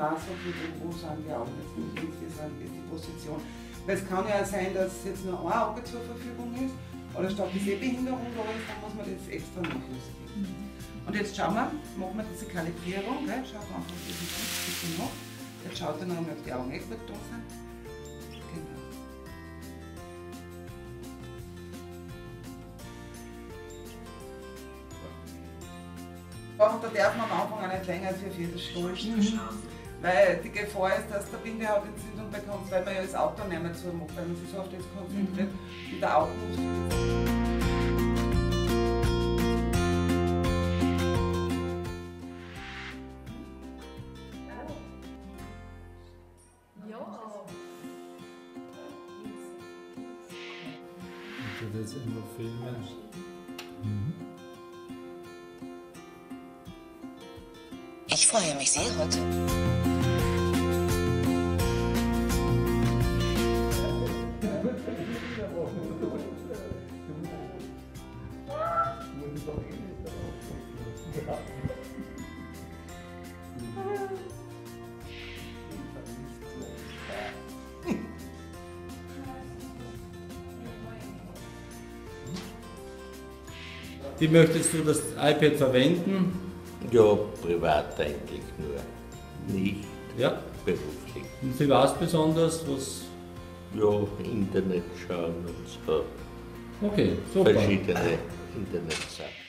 auch sagt, wo, sind die Augen jetzt wie sind ist die Position. Weil es kann ja sein, dass jetzt nur ein Auge zur Verfügung ist oder statt die Sehbehinderung da ist, dann muss man das extra nachjustieren. Und jetzt schauen wir, machen wir diese Kalibrierung, gell? schaut einfach diesen Punkt bitte nach. Jetzt schaut er nochmal, ob die Augen gut da sind. Und da darf man am Anfang auch nicht länger als eine Viertelstunde. Weil die Gefahr ist, dass der Bindehautentzündung bekommt, weil man ja das Auto nicht mehr zumacht, weil man sich so auf das konzentriert und der Augenmuskel. Ich würde jetzt immer filmen. Ich freue mich sehr heute. Wie möchtest du das iPad verwenden? Ja, privat eigentlich nur. Nicht Ja. beruflich. Und für was besonders? Was? Ja, Internet schauen und so. Okay, super. Verschiedene Internetsachen.